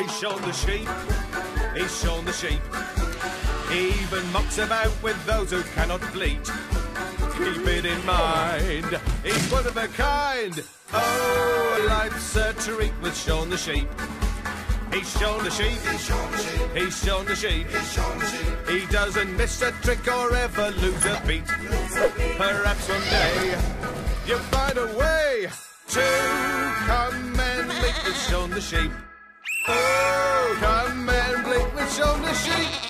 He's Shaun the sheep. He's Shaun the sheep. He even mocks about with those who cannot bleat. Keep it in mind, he's one of a kind. Oh, life's a treat with Shaun the sheep. He's Shaun the sheep. He's Shaun the sheep. He's Shaun the sheep. He's Shaun the sheep. He doesn't miss a trick or ever lose a beat. Perhaps one day you'll find a way to come and meet with Shaun the sheep. Come and blink with Shaun the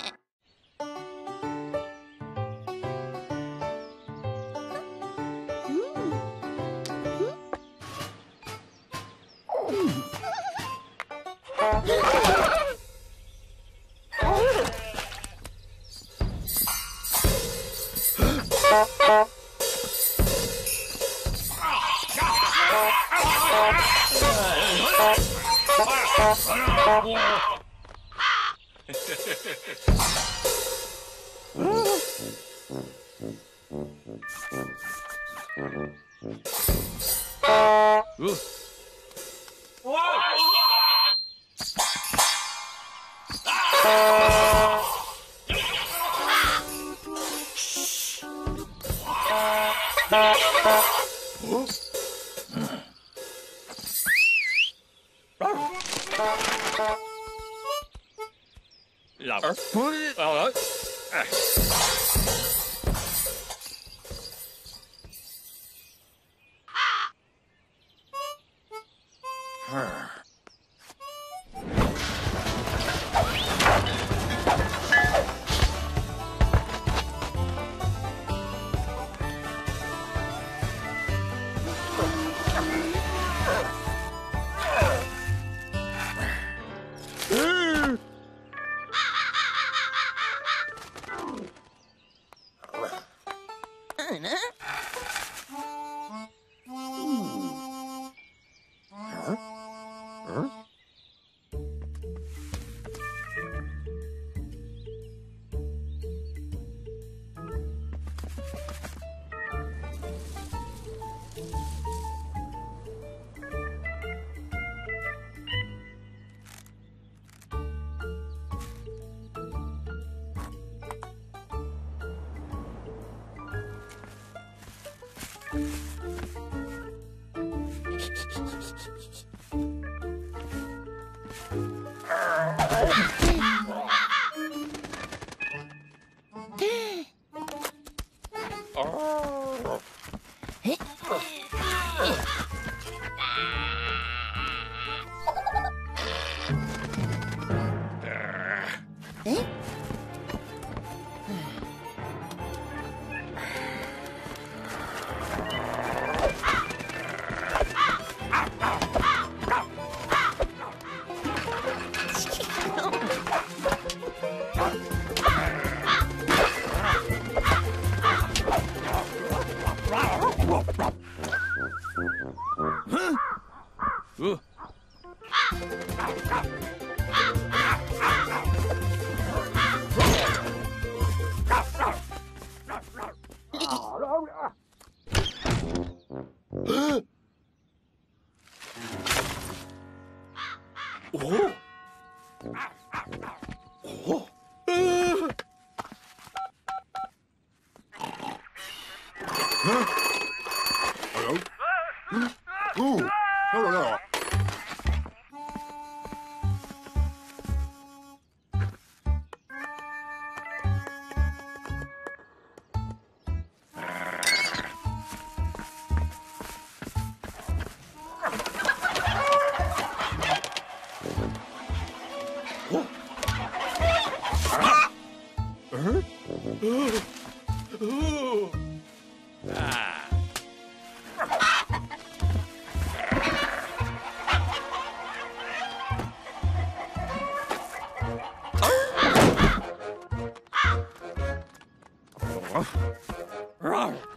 Oh! Lover. All right. Uh. fun, huh? え？ううん。なん。だなん。だ。Rawr!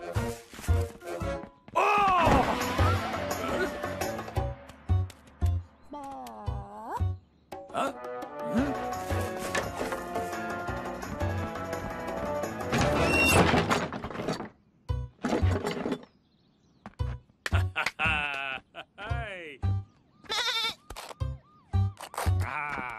ha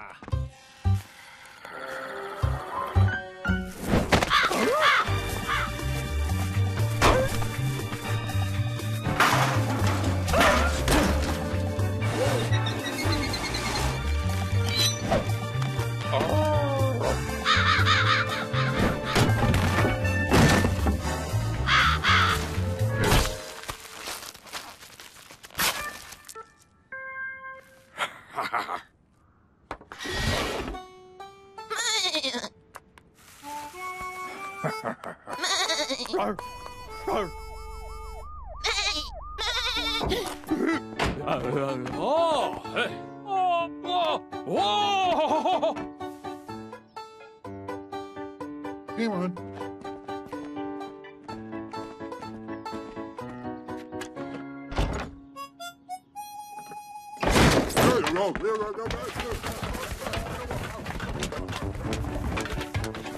ha. Oh, oh, oh, oh. Come on.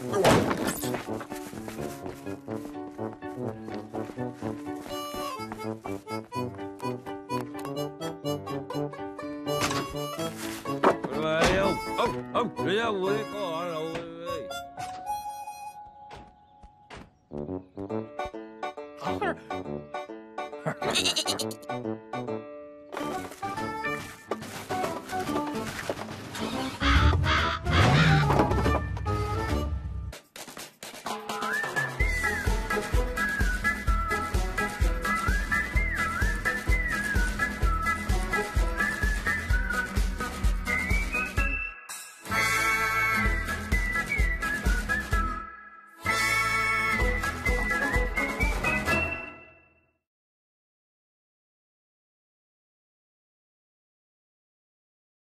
Go on. Oh, yeah, we go on away. Arr.